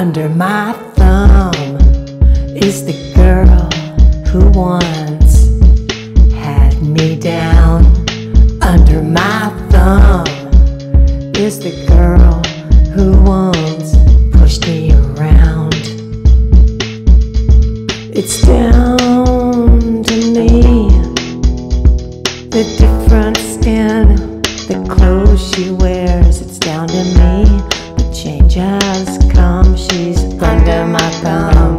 Under my thumb is the girl who once had me down. Under my thumb is the girl who once pushed me around. It's down to me the difference in the clothes she wears. It's down to me. The change has come. She's under my thumb.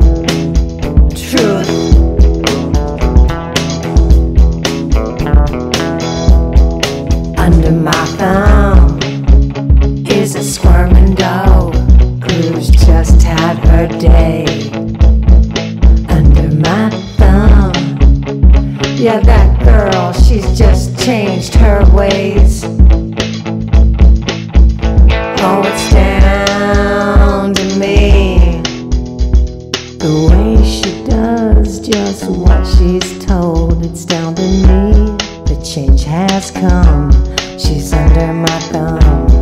Truth. Under my thumb is a squirming dog who's just had her day. Under my thumb. Yeah, that girl, she's just changed her ways. Just what she's told. It's down to me. The change has come. She's under my thumb.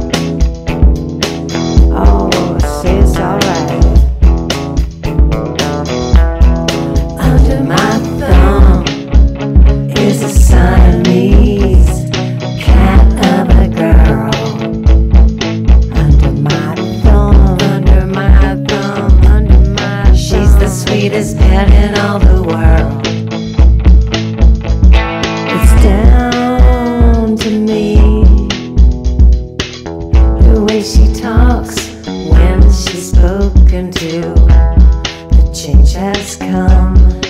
Sweetest pet in all the world. It's down to me. The way she talks when she's spoken to. The change has come.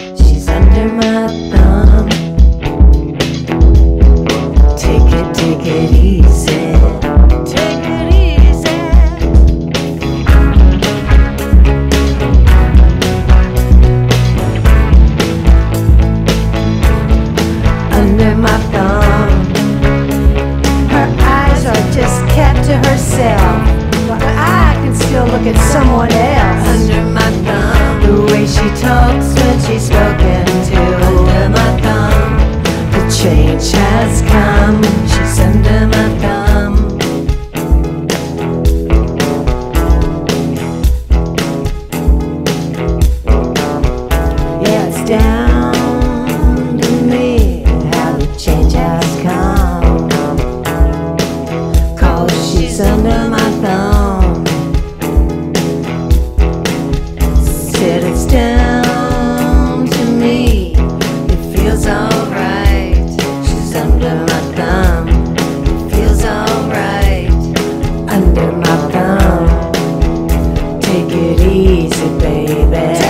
To herself. But I can still look at someone else. Under my thumb. The way she talks when she's spoken to. Under my thumb. The change has come. She's under my thumb. Yeah, it's down Under my thumb. Said it's down to me. It feels alright. She's under my thumb. It feels alright. Under my thumb. Take it easy, baby.